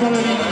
Gracias, Valeria.